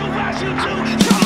You you